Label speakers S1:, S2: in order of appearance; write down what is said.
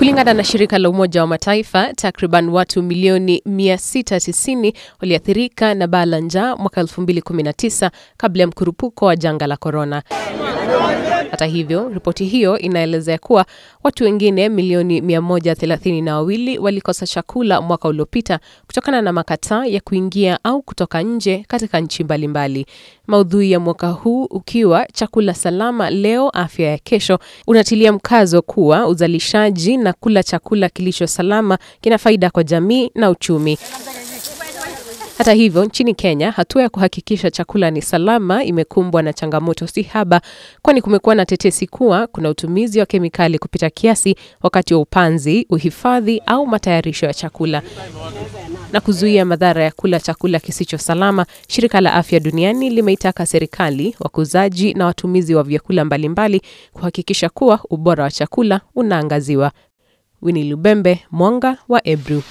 S1: Kulingana na shirika la Umoja wa Mataifa, takriban watu milioni 690 waliathirika na baa la njaa mwaka 2019 kabla ya mkurupuko wa janga la korona. Hata hivyo, ripoti hiyo inaelezea kuwa watu wengine milioni 132 walikosa chakula mwaka uliopita kutokana na makataa ya kuingia au kutoka nje katika nchi mbalimbali. Maudhui ya mwaka huu ukiwa chakula salama leo, afya ya kesho, unatilia mkazo kuwa uzalishaji na kula chakula kilicho salama kina faida kwa jamii na uchumi. Hata hivyo, nchini Kenya, hatua ya kuhakikisha chakula ni salama imekumbwa na changamoto si haba, kwani kumekuwa na tetesi kuwa kuna utumizi wa kemikali kupita kiasi wakati wa upanzi, uhifadhi au matayarisho ya chakula. Na kuzuia madhara ya kula chakula kisicho salama, shirika la afya duniani limeitaka serikali, wakuzaji na watumizi wa vyakula mbalimbali kuhakikisha kuwa ubora wa chakula unaangaziwa. Winnie Lubembe, Mwanga wa Ebru.